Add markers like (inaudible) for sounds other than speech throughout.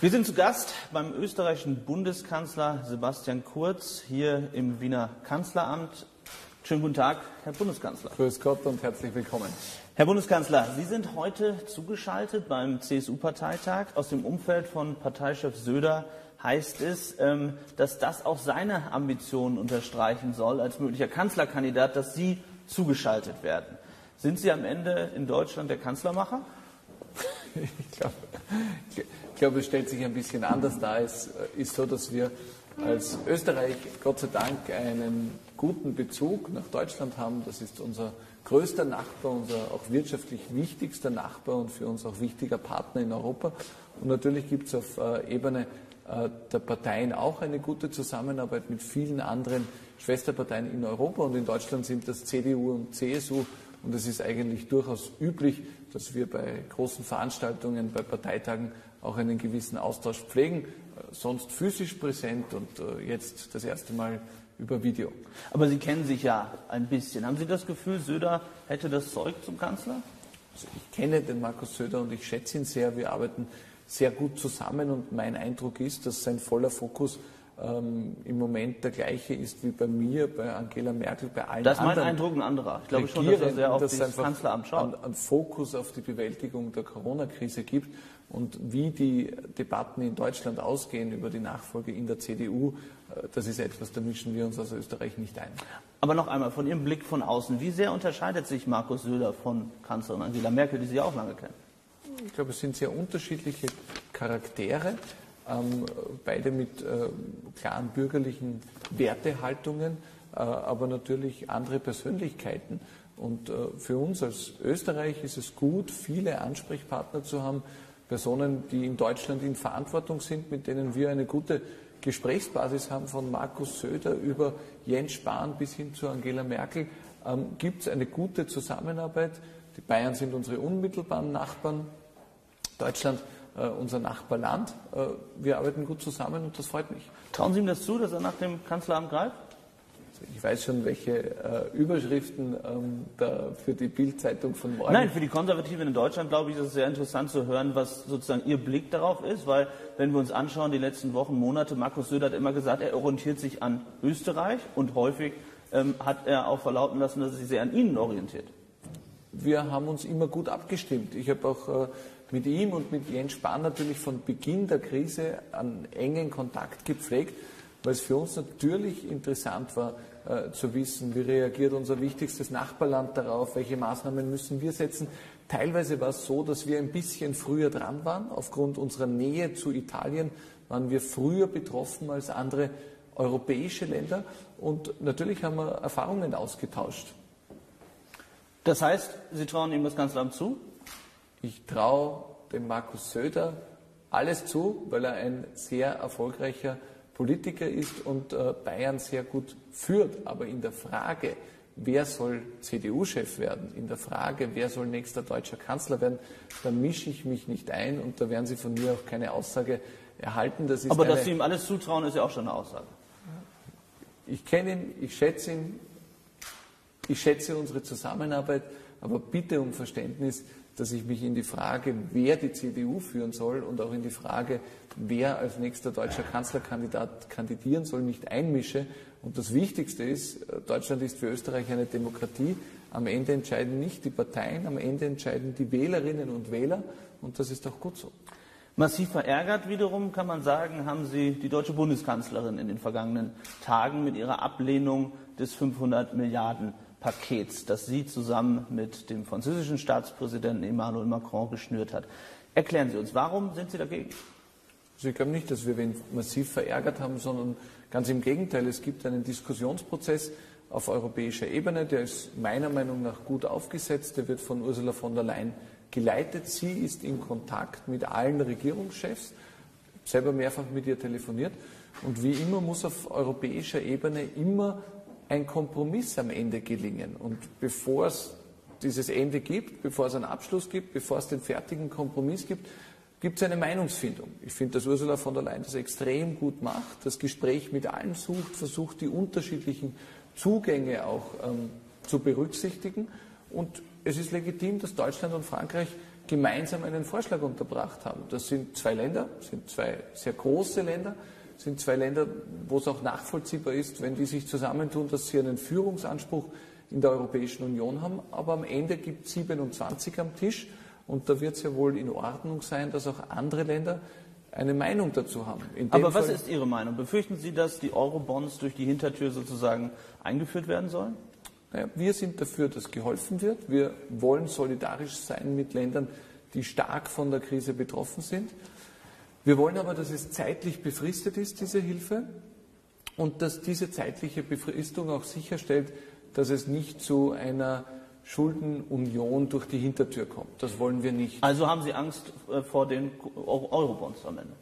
Wir sind zu Gast beim österreichischen Bundeskanzler Sebastian Kurz hier im Wiener Kanzleramt. Schönen guten Tag, Herr Bundeskanzler. Grüß Gott und herzlich willkommen. Herr Bundeskanzler, Sie sind heute zugeschaltet beim CSU-Parteitag. Aus dem Umfeld von Parteichef Söder heißt es, ähm, dass das auch seine Ambitionen unterstreichen soll als möglicher Kanzlerkandidat, dass Sie zugeschaltet werden. Sind Sie am Ende in Deutschland der Kanzlermacher? Ich glaube, ich glaube, es stellt sich ein bisschen anders dar. Es ist so, dass wir als Österreich Gott sei Dank einen guten Bezug nach Deutschland haben. Das ist unser größter Nachbar, unser auch wirtschaftlich wichtigster Nachbar und für uns auch wichtiger Partner in Europa. Und natürlich gibt es auf äh, Ebene äh, der Parteien auch eine gute Zusammenarbeit mit vielen anderen Schwesterparteien in Europa. Und in Deutschland sind das CDU und CSU. Und es ist eigentlich durchaus üblich, dass wir bei großen Veranstaltungen, bei Parteitagen auch einen gewissen Austausch pflegen, äh, sonst physisch präsent und äh, jetzt das erste Mal über Video. Aber Sie kennen sich ja ein bisschen. Haben Sie das Gefühl, Söder hätte das Zeug zum Kanzler? Also ich kenne den Markus Söder und ich schätze ihn sehr. Wir arbeiten sehr gut zusammen und mein Eindruck ist, dass sein voller Fokus ähm, im Moment der gleiche ist wie bei mir, bei Angela Merkel, bei allen anderen. Das ist mein Eindruck ein anderer. Ich glaube schon, dass er sehr auf das Kanzleramt schaut. Einen Fokus auf die Bewältigung der Corona-Krise gibt und wie die Debatten in Deutschland ausgehen über die Nachfolge in der CDU, äh, das ist etwas, da mischen wir uns aus Österreich nicht ein. Aber noch einmal, von Ihrem Blick von außen, wie sehr unterscheidet sich Markus Söder von Kanzlerin Angela Merkel, die Sie auch lange kennen? Ich glaube, es sind sehr unterschiedliche Charaktere, ähm, beide mit äh, klaren bürgerlichen Wertehaltungen, äh, aber natürlich andere Persönlichkeiten. Und äh, für uns als Österreich ist es gut, viele Ansprechpartner zu haben, Personen, die in Deutschland in Verantwortung sind, mit denen wir eine gute Gesprächsbasis haben, von Markus Söder über Jens Spahn bis hin zu Angela Merkel, ähm, gibt es eine gute Zusammenarbeit. Die Bayern sind unsere unmittelbaren Nachbarn, Deutschland unser Nachbarland. Äh, wir arbeiten gut zusammen und das freut mich. Trauen Sie ihm das zu, dass er nach dem Kanzleramt greift? Ich weiß schon, welche äh, Überschriften ähm, da für die Bildzeitung von morgen. Nein, für die Konservativen in Deutschland, glaube ich, ist es sehr interessant zu hören, was sozusagen Ihr Blick darauf ist, weil, wenn wir uns anschauen, die letzten Wochen, Monate, Markus Söder hat immer gesagt, er orientiert sich an Österreich und häufig ähm, hat er auch verlauten lassen, dass er sich sehr an Ihnen orientiert. Wir haben uns immer gut abgestimmt. Ich habe auch äh, mit ihm und mit Jens Spahn natürlich von Beginn der Krise einen engen Kontakt gepflegt weil es für uns natürlich interessant war äh, zu wissen, wie reagiert unser wichtigstes Nachbarland darauf, welche Maßnahmen müssen wir setzen. Teilweise war es so, dass wir ein bisschen früher dran waren. Aufgrund unserer Nähe zu Italien waren wir früher betroffen als andere europäische Länder. Und natürlich haben wir Erfahrungen ausgetauscht. Das heißt, Sie trauen ihm das Kanzleramt zu? Ich traue dem Markus Söder alles zu, weil er ein sehr erfolgreicher Politiker ist und äh, Bayern sehr gut führt. Aber in der Frage, wer soll CDU-Chef werden, in der Frage, wer soll nächster deutscher Kanzler werden, da mische ich mich nicht ein und da werden Sie von mir auch keine Aussage erhalten. Das Aber dass Sie ihm alles zutrauen, ist ja auch schon eine Aussage. Ich kenne ihn, ich schätze ihn, ich schätze unsere Zusammenarbeit, aber bitte um Verständnis, dass ich mich in die Frage, wer die CDU führen soll und auch in die Frage, wer als nächster deutscher Kanzlerkandidat kandidieren soll, nicht einmische. Und das Wichtigste ist, Deutschland ist für Österreich eine Demokratie. Am Ende entscheiden nicht die Parteien, am Ende entscheiden die Wählerinnen und Wähler. Und das ist auch gut so. Massiv verärgert wiederum, kann man sagen, haben Sie die deutsche Bundeskanzlerin in den vergangenen Tagen mit ihrer Ablehnung des 500 Milliarden Pakets, das sie zusammen mit dem französischen Staatspräsidenten Emmanuel Macron geschnürt hat. Erklären Sie uns, warum sind Sie dagegen? Also ich glaube nicht, dass wir wen massiv verärgert haben, sondern ganz im Gegenteil. Es gibt einen Diskussionsprozess auf europäischer Ebene, der ist meiner Meinung nach gut aufgesetzt. Der wird von Ursula von der Leyen geleitet. Sie ist in Kontakt mit allen Regierungschefs, selber mehrfach mit ihr telefoniert. Und wie immer muss auf europäischer Ebene immer ein Kompromiss am Ende gelingen. Und bevor es dieses Ende gibt, bevor es einen Abschluss gibt, bevor es den fertigen Kompromiss gibt, gibt es eine Meinungsfindung. Ich finde, dass Ursula von der Leyen das extrem gut macht, das Gespräch mit allen sucht, versucht, die unterschiedlichen Zugänge auch ähm, zu berücksichtigen. Und es ist legitim, dass Deutschland und Frankreich gemeinsam einen Vorschlag unterbracht haben. Das sind zwei Länder, sind zwei sehr große Länder, sind zwei Länder, wo es auch nachvollziehbar ist, wenn die sich zusammentun, dass sie einen Führungsanspruch in der Europäischen Union haben. Aber am Ende gibt es 27 am Tisch und da wird es ja wohl in Ordnung sein, dass auch andere Länder eine Meinung dazu haben. Aber was Fall ist Ihre Meinung? Befürchten Sie, dass die Eurobonds durch die Hintertür sozusagen eingeführt werden sollen? Naja, wir sind dafür, dass geholfen wird. Wir wollen solidarisch sein mit Ländern, die stark von der Krise betroffen sind. Wir wollen aber, dass es zeitlich befristet ist, diese Hilfe, und dass diese zeitliche Befristung auch sicherstellt, dass es nicht zu einer Schuldenunion durch die Hintertür kommt. Das wollen wir nicht. Also haben Sie Angst äh, vor den Eurobonds am Ende?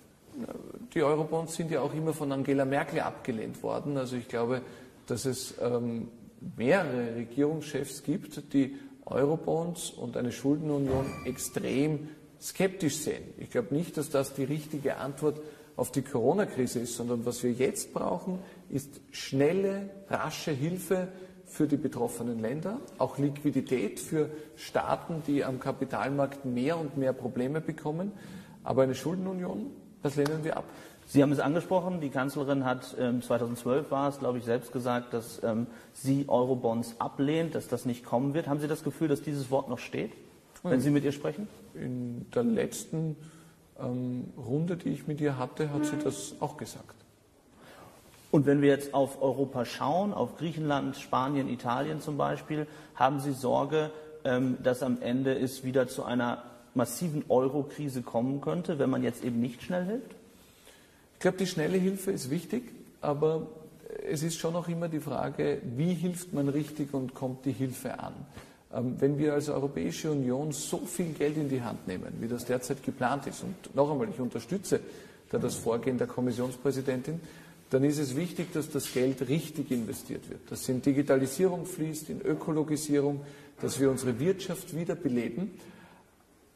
Die Eurobonds sind ja auch immer von Angela Merkel abgelehnt worden. Also ich glaube, dass es ähm, mehrere Regierungschefs gibt, die Eurobonds und eine Schuldenunion extrem skeptisch sehen. Ich glaube nicht, dass das die richtige Antwort auf die Corona-Krise ist, sondern was wir jetzt brauchen, ist schnelle, rasche Hilfe für die betroffenen Länder, auch Liquidität für Staaten, die am Kapitalmarkt mehr und mehr Probleme bekommen. Aber eine Schuldenunion, das lehnen wir ab. Sie haben es angesprochen, die Kanzlerin hat ähm, 2012 war es, glaube ich, selbst gesagt, dass ähm, sie Eurobonds ablehnt, dass das nicht kommen wird. Haben Sie das Gefühl, dass dieses Wort noch steht, wenn. Sie mit ihr sprechen? In der letzten ähm, Runde, die ich mit ihr hatte, hat sie das auch gesagt. Und wenn wir jetzt auf Europa schauen, auf Griechenland, Spanien, Italien zum Beispiel, haben Sie Sorge, ähm, dass am Ende es wieder zu einer massiven Euro-Krise kommen könnte, wenn man jetzt eben nicht schnell hilft? Ich glaube, die schnelle Hilfe ist wichtig, aber es ist schon auch immer die Frage, wie hilft man richtig und kommt die Hilfe an? Ähm, wenn wir als Europäische Union so viel Geld in die Hand nehmen, wie das derzeit geplant ist, und noch einmal, ich unterstütze da das Vorgehen der Kommissionspräsidentin, dann ist es wichtig, dass das Geld richtig investiert wird. Dass in Digitalisierung fließt, in Ökologisierung, dass wir unsere Wirtschaft wieder beleben.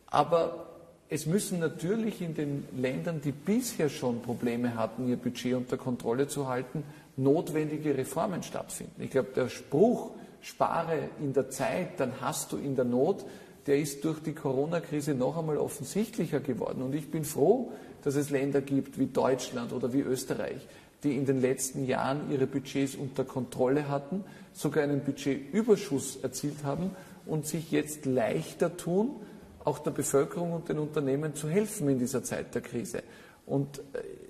Aber es müssen natürlich in den Ländern, die bisher schon Probleme hatten, ihr Budget unter Kontrolle zu halten, notwendige Reformen stattfinden. Ich glaube, der Spruch, spare in der Zeit, dann hast du in der Not, der ist durch die Corona-Krise noch einmal offensichtlicher geworden. Und ich bin froh, dass es Länder gibt wie Deutschland oder wie Österreich, die in den letzten Jahren ihre Budgets unter Kontrolle hatten, sogar einen Budgetüberschuss erzielt haben und sich jetzt leichter tun, auch der Bevölkerung und den Unternehmen zu helfen in dieser Zeit der Krise. Und äh,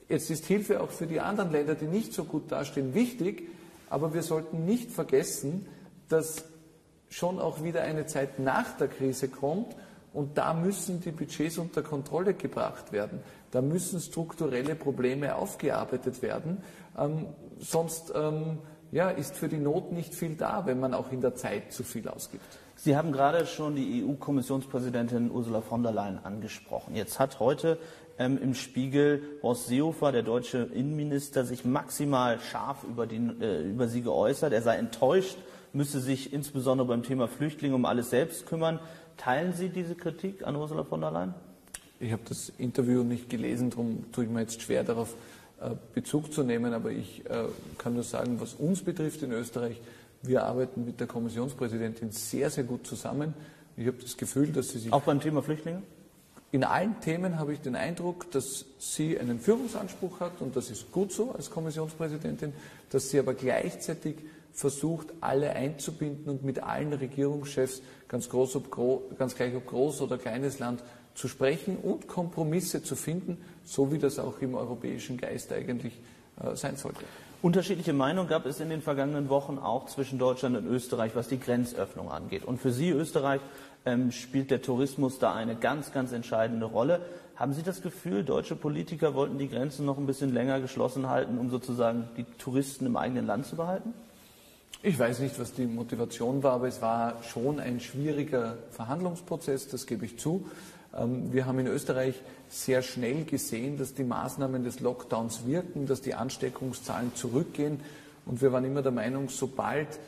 jetzt ist Hilfe auch für die anderen Länder, die nicht so gut dastehen, wichtig, aber wir sollten nicht vergessen, dass schon auch wieder eine Zeit nach der Krise kommt und da müssen die Budgets unter Kontrolle gebracht werden. Da müssen strukturelle Probleme aufgearbeitet werden. Ähm, sonst ähm, ja, ist für die Not nicht viel da, wenn man auch in der Zeit zu viel ausgibt. Sie haben gerade schon die EU-Kommissionspräsidentin Ursula von der Leyen angesprochen. Jetzt hat heute ähm, im Spiegel Horst Seehofer, der deutsche Innenminister, sich maximal scharf über, die, äh, über sie geäußert. Er sei enttäuscht, müsse sich insbesondere beim Thema Flüchtlinge um alles selbst kümmern. Teilen Sie diese Kritik an Ursula von der Leyen? Ich habe das Interview nicht gelesen, darum tue ich mir jetzt schwer darauf äh, Bezug zu nehmen, aber ich äh, kann nur sagen, was uns betrifft in Österreich, wir arbeiten mit der Kommissionspräsidentin sehr, sehr gut zusammen. Ich habe das Gefühl, dass sie sich. Auch beim Thema Flüchtlinge? In allen Themen habe ich den Eindruck, dass sie einen Führungsanspruch hat und das ist gut so als Kommissionspräsidentin, dass sie aber gleichzeitig versucht, alle einzubinden und mit allen Regierungschefs, ganz, groß, ob ganz gleich ob groß oder kleines Land, zu sprechen und Kompromisse zu finden, so wie das auch im europäischen Geist eigentlich äh, sein sollte. Unterschiedliche Meinungen gab es in den vergangenen Wochen auch zwischen Deutschland und Österreich, was die Grenzöffnung angeht. Und für Sie, Österreich, ähm, spielt der Tourismus da eine ganz, ganz entscheidende Rolle. Haben Sie das Gefühl, deutsche Politiker wollten die Grenzen noch ein bisschen länger geschlossen halten, um sozusagen die Touristen im eigenen Land zu behalten? Ich weiß nicht, was die Motivation war, aber es war schon ein schwieriger Verhandlungsprozess, das gebe ich zu. Ähm, wir haben in Österreich sehr schnell gesehen, dass die Maßnahmen des Lockdowns wirken, dass die Ansteckungszahlen zurückgehen. Und wir waren immer der Meinung, sobald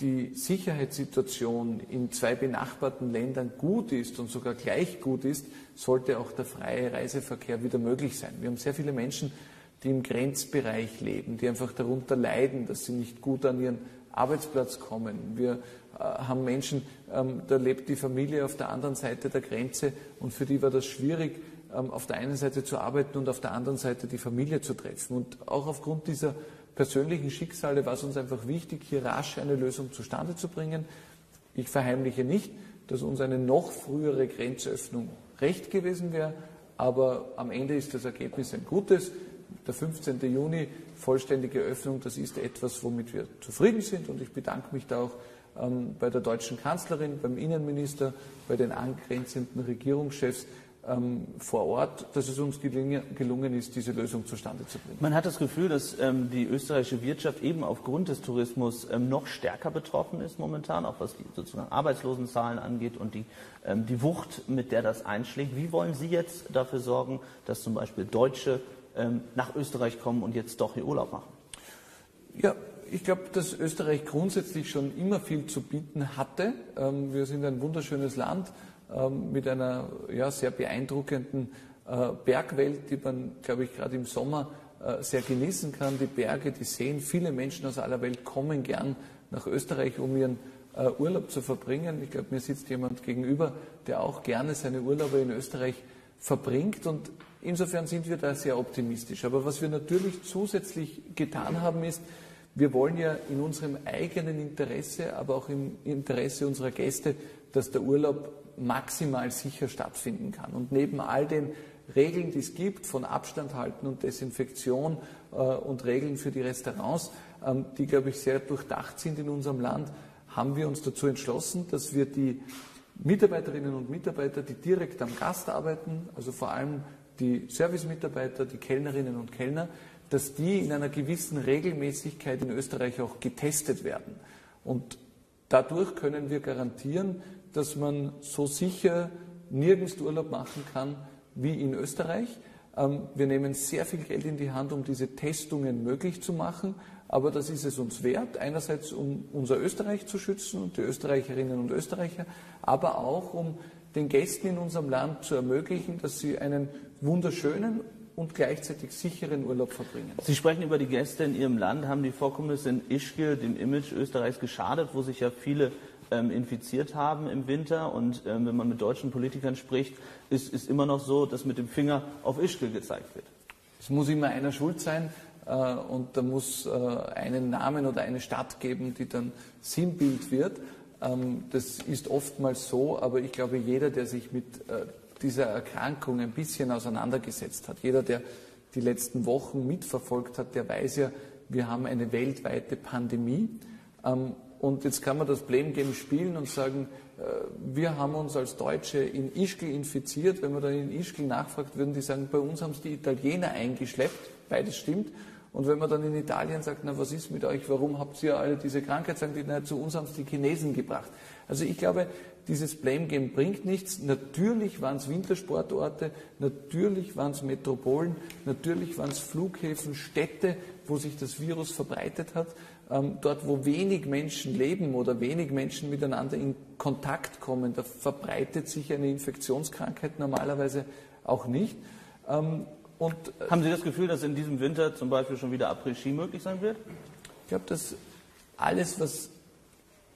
die Sicherheitssituation in zwei benachbarten Ländern gut ist und sogar gleich gut ist, sollte auch der freie Reiseverkehr wieder möglich sein. Wir haben sehr viele Menschen, die im Grenzbereich leben, die einfach darunter leiden, dass sie nicht gut an ihren Arbeitsplatz kommen. Wir äh, haben Menschen, ähm, da lebt die Familie auf der anderen Seite der Grenze und für die war das schwierig, ähm, auf der einen Seite zu arbeiten und auf der anderen Seite die Familie zu treffen. Und auch aufgrund dieser persönlichen Schicksale war es uns einfach wichtig, hier rasch eine Lösung zustande zu bringen. Ich verheimliche nicht, dass uns eine noch frühere Grenzöffnung recht gewesen wäre, aber am Ende ist das Ergebnis ein gutes. Der 15. Juni, vollständige Öffnung, das ist etwas, womit wir zufrieden sind und ich bedanke mich da auch ähm, bei der deutschen Kanzlerin, beim Innenminister, bei den angrenzenden Regierungschefs, ähm, vor Ort, dass es uns gelungen ist, diese Lösung zustande zu bringen. Man hat das Gefühl, dass ähm, die österreichische Wirtschaft eben aufgrund des Tourismus ähm, noch stärker betroffen ist momentan, auch was die sozusagen Arbeitslosenzahlen angeht und die, ähm, die Wucht, mit der das einschlägt. Wie wollen Sie jetzt dafür sorgen, dass zum Beispiel Deutsche ähm, nach Österreich kommen und jetzt doch hier Urlaub machen? Ja, ich glaube, dass Österreich grundsätzlich schon immer viel zu bieten hatte. Ähm, wir sind ein wunderschönes Land ähm, mit einer ja, sehr beeindruckenden äh, Bergwelt, die man, glaube ich, gerade im Sommer äh, sehr genießen kann. Die Berge, die Seen, viele Menschen aus aller Welt kommen gern nach Österreich, um ihren äh, Urlaub zu verbringen. Ich glaube, mir sitzt jemand gegenüber, der auch gerne seine Urlaube in Österreich verbringt und insofern sind wir da sehr optimistisch. Aber was wir natürlich zusätzlich getan haben, ist, wir wollen ja in unserem eigenen Interesse, aber auch im Interesse unserer Gäste, dass der Urlaub maximal sicher stattfinden kann. Und neben all den Regeln, die es gibt, von Abstand halten und Desinfektion äh, und Regeln für die Restaurants, ähm, die, glaube ich, sehr durchdacht sind in unserem Land, haben wir uns dazu entschlossen, dass wir die Mitarbeiterinnen und Mitarbeiter, die direkt am Gast arbeiten, also vor allem die Servicemitarbeiter, die Kellnerinnen und Kellner, dass die in einer gewissen Regelmäßigkeit in Österreich auch getestet werden. Und dadurch können wir garantieren, dass man so sicher nirgends Urlaub machen kann wie in Österreich. Ähm, wir nehmen sehr viel Geld in die Hand, um diese Testungen möglich zu machen. Aber das ist es uns wert. Einerseits, um unser Österreich zu schützen und die Österreicherinnen und Österreicher, aber auch, um den Gästen in unserem Land zu ermöglichen, dass sie einen wunderschönen und gleichzeitig sicheren Urlaub verbringen. Sie sprechen über die Gäste in Ihrem Land. Haben die Vorkommnisse in Ischgl dem Image Österreichs geschadet, wo sich ja viele ähm, infiziert haben im Winter. Und ähm, wenn man mit deutschen Politikern spricht, ist, ist immer noch so, dass mit dem Finger auf Ischgl gezeigt wird. Es muss immer einer schuld sein. Äh, und da muss äh, einen Namen oder eine Stadt geben, die dann Sinnbild wird. Ähm, das ist oftmals so, aber ich glaube, jeder, der sich mit äh, dieser Erkrankung ein bisschen auseinandergesetzt hat, jeder, der die letzten Wochen mitverfolgt hat, der weiß ja, wir haben eine weltweite Pandemie. Ähm, und jetzt kann man das Blame Game spielen und sagen, äh, wir haben uns als Deutsche in Ischgl infiziert. Wenn man dann in Ischgl nachfragt, würden die sagen, bei uns haben es die Italiener eingeschleppt. Beides stimmt. Und wenn man dann in Italien sagt, na was ist mit euch, warum habt ihr alle diese Krankheit, sagen die, na zu uns haben es die Chinesen gebracht. Also ich glaube, dieses Blame Game bringt nichts. Natürlich waren es Wintersportorte, natürlich waren es Metropolen, natürlich waren es Flughäfen, Städte, wo sich das Virus verbreitet hat. Ähm, dort, wo wenig Menschen leben oder wenig Menschen miteinander in Kontakt kommen, da verbreitet sich eine Infektionskrankheit normalerweise auch nicht. Ähm, und äh, Haben Sie das Gefühl, dass in diesem Winter zum Beispiel schon wieder Après-Ski möglich sein wird? Ich glaube, dass alles, was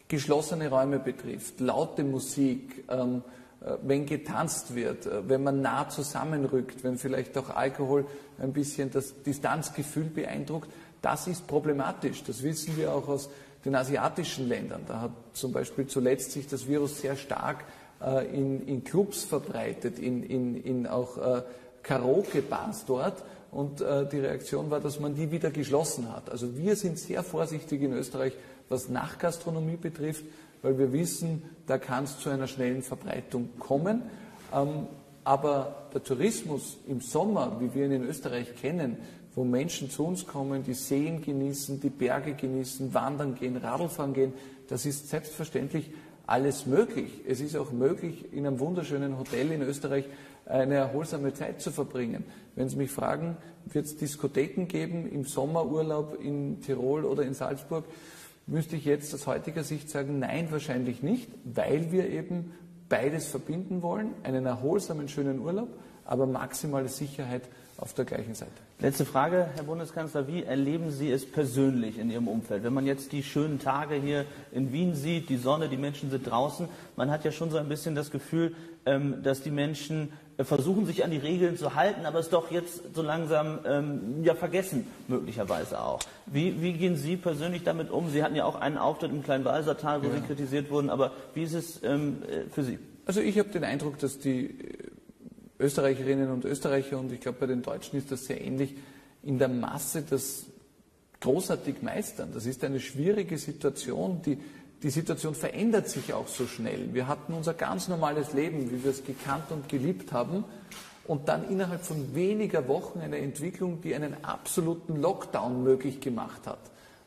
geschlossene Räume betrifft, laute Musik, ähm, äh, wenn getanzt wird, äh, wenn man nah zusammenrückt, wenn vielleicht auch Alkohol ein bisschen das Distanzgefühl beeindruckt, das ist problematisch. Das wissen wir auch aus den asiatischen Ländern. Da hat zum Beispiel zuletzt sich das Virus sehr stark äh, in, in, Clubs verbreitet, in, in, in auch äh, Karaoke-Bars dort. Und äh, die Reaktion war, dass man die wieder geschlossen hat. Also wir sind sehr vorsichtig in Österreich, was Nachgastronomie betrifft, weil wir wissen, da kann es zu einer schnellen Verbreitung kommen. Ähm, aber der Tourismus im Sommer, wie wir ihn in Österreich kennen, wo Menschen zu uns kommen, die Seen genießen, die Berge genießen, wandern gehen, Radlfahren gehen. Das ist selbstverständlich alles möglich. Es ist auch möglich, in einem wunderschönen Hotel in Österreich eine erholsame Zeit zu verbringen. Wenn Sie mich fragen, wird es Diskotheken geben im Sommerurlaub in Tirol oder in Salzburg, müsste ich jetzt aus heutiger Sicht sagen, nein, wahrscheinlich nicht, weil wir eben beides verbinden wollen, einen erholsamen, schönen Urlaub, aber maximale Sicherheit auf der gleichen Seite. Letzte Frage, Herr Bundeskanzler. Wie erleben Sie es persönlich in Ihrem Umfeld? Wenn man jetzt die schönen Tage hier in Wien sieht, die Sonne, die Menschen sind draußen, man hat ja schon so ein bisschen das Gefühl, ähm, dass die Menschen äh, versuchen, sich an die Regeln zu halten, aber es doch jetzt so langsam ähm, ja vergessen, möglicherweise auch. Wie, wie, gehen Sie persönlich damit um? Sie hatten ja auch einen Auftritt im Kleinwalsertal, wo ja. Sie kritisiert wurden, aber wie ist es ähm, äh, für Sie? Also ich habe den Eindruck, dass die Österreicherinnen und Österreicher, und ich glaube, bei den Deutschen ist das sehr ähnlich, in der Masse das großartig meistern. Das ist eine schwierige Situation. Die, die Situation verändert sich auch so schnell. Wir hatten unser ganz normales Leben, wie wir es gekannt und geliebt haben, und dann innerhalb von weniger Wochen eine Entwicklung, die einen absoluten Lockdown möglich gemacht hat.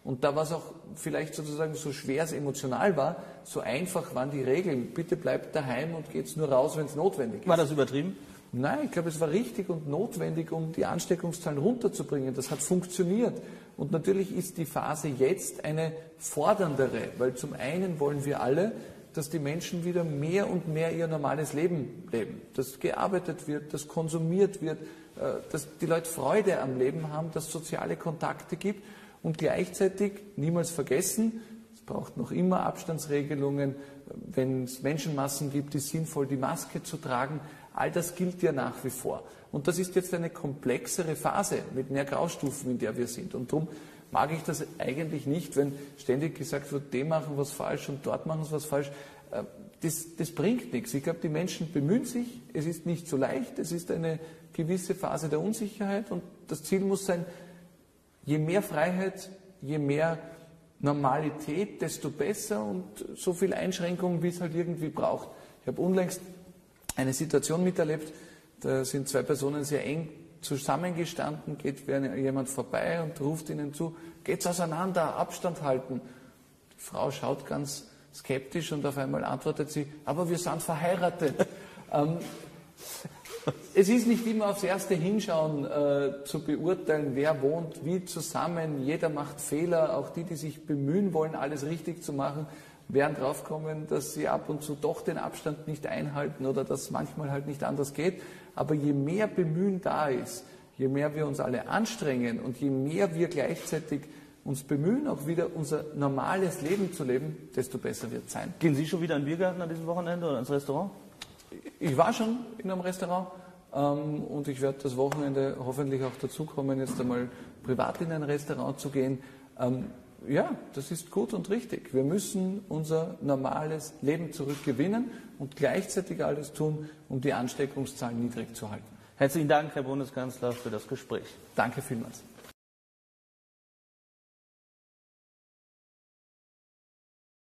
Und da war es auch vielleicht sozusagen so schwer es emotional war, so einfach waren die Regeln. Bitte bleibt daheim und geht's nur raus, wenn es notwendig ist. War das übertrieben? Nein, ich glaube, es war richtig und notwendig, um die Ansteckungszahlen runterzubringen. Das hat funktioniert. Und natürlich ist die Phase jetzt eine forderndere, weil zum einen wollen wir alle, dass die Menschen wieder mehr und mehr ihr normales Leben leben, dass gearbeitet wird, dass konsumiert wird, äh, dass die Leute Freude am Leben haben, dass es soziale Kontakte gibt und gleichzeitig niemals vergessen, es braucht noch immer Abstandsregelungen, wenn es Menschenmassen gibt, ist sinnvoll, die Maske zu tragen. All das gilt ja nach wie vor. Und das ist jetzt eine komplexere Phase mit mehr Graustufen, in der wir sind. Und darum mag ich das eigentlich nicht, wenn ständig gesagt wird, dem machen was falsch und dort machen sie was falsch. Äh, das, das bringt nichts. Ich glaube, die Menschen bemühen sich. Es ist nicht so leicht. Es ist eine gewisse Phase der Unsicherheit. Und das Ziel muss sein, je mehr Freiheit, je mehr Normalität, desto besser und so viel Einschränkungen, wie es halt irgendwie braucht. Ich habe unlängst eine Situation miterlebt, da sind zwei Personen sehr eng zusammengestanden, geht jemand vorbei und ruft ihnen zu, geht's auseinander, Abstand halten. Die Frau schaut ganz skeptisch und auf einmal antwortet sie, aber wir sind verheiratet. (laughs) ähm, es ist nicht immer aufs erste Hinschauen äh, zu beurteilen, wer wohnt wie zusammen. Jeder macht Fehler, auch die, die sich bemühen wollen, alles richtig zu machen werden draufkommen, dass sie ab und zu doch den Abstand nicht einhalten oder dass manchmal halt nicht anders geht. Aber je mehr Bemühen da ist, je mehr wir uns alle anstrengen und je mehr wir gleichzeitig uns bemühen, auch wieder unser normales Leben zu leben, desto besser wird es sein. Gehen Sie schon wieder in den Biergarten an diesem Wochenende oder ins Restaurant? Ich war schon in einem Restaurant ähm, und ich werde das Wochenende hoffentlich auch dazu kommen, jetzt einmal privat in ein Restaurant zu gehen. Ähm, ja, das ist gut und richtig. Wir müssen unser normales Leben zurückgewinnen und gleichzeitig alles tun, um die Ansteckungszahlen niedrig zu halten. Herzlichen Dank, Herr Bundeskanzler, für das Gespräch. Danke vielmals.